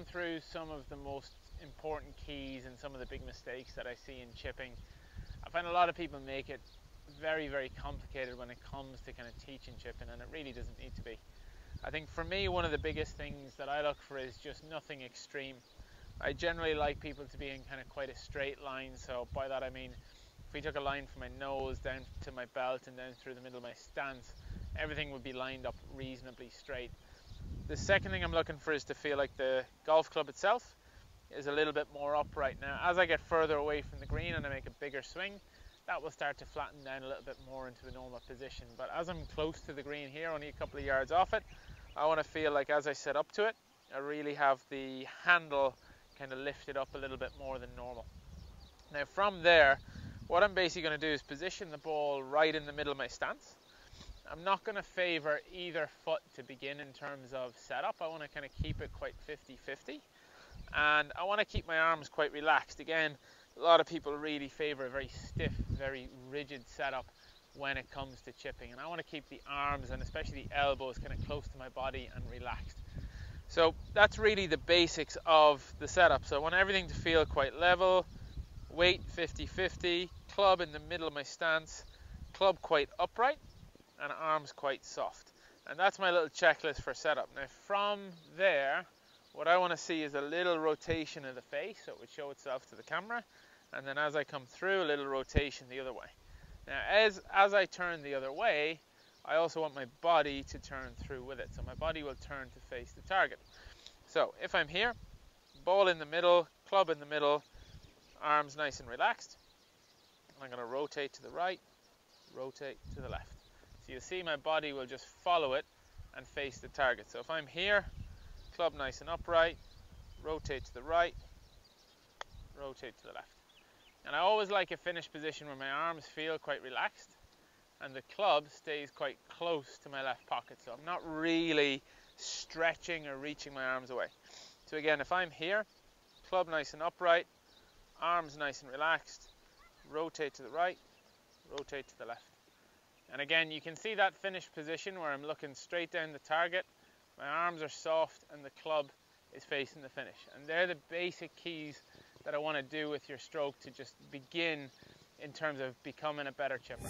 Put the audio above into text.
through some of the most important keys and some of the big mistakes that I see in chipping. I find a lot of people make it very, very complicated when it comes to kind of teaching chipping, and it really doesn't need to be. I think for me, one of the biggest things that I look for is just nothing extreme. I generally like people to be in kind of quite a straight line, so by that I mean if we took a line from my nose down to my belt and down through the middle of my stance, everything would be lined up reasonably straight. The second thing I'm looking for is to feel like the golf club itself is a little bit more upright. Now, as I get further away from the green and I make a bigger swing, that will start to flatten down a little bit more into a normal position. But as I'm close to the green here, only a couple of yards off it, I want to feel like as I set up to it, I really have the handle kind of lifted up a little bit more than normal. Now from there, what I'm basically going to do is position the ball right in the middle of my stance. I'm not going to favor either foot to begin in terms of setup. I want to kind of keep it quite 50-50 and I want to keep my arms quite relaxed. Again, a lot of people really favor a very stiff, very rigid setup when it comes to chipping and I want to keep the arms and especially the elbows kind of close to my body and relaxed. So that's really the basics of the setup. So I want everything to feel quite level, weight 50-50, club in the middle of my stance, club quite upright arms quite soft. And that's my little checklist for setup. Now from there, what I want to see is a little rotation of the face so it would show itself to the camera and then as I come through a little rotation the other way. Now as, as I turn the other way I also want my body to turn through with it so my body will turn to face the target. So if I'm here, ball in the middle, club in the middle, arms nice and relaxed. I'm going to rotate to the right, rotate to the left. So you'll see my body will just follow it and face the target. So if I'm here, club nice and upright, rotate to the right, rotate to the left. And I always like a finished position where my arms feel quite relaxed and the club stays quite close to my left pocket. So I'm not really stretching or reaching my arms away. So again, if I'm here, club nice and upright, arms nice and relaxed, rotate to the right, rotate to the left. And again, you can see that finished position where I'm looking straight down the target my arms are soft and the club is facing the finish. And they're the basic keys that I want to do with your stroke to just begin in terms of becoming a better chipper.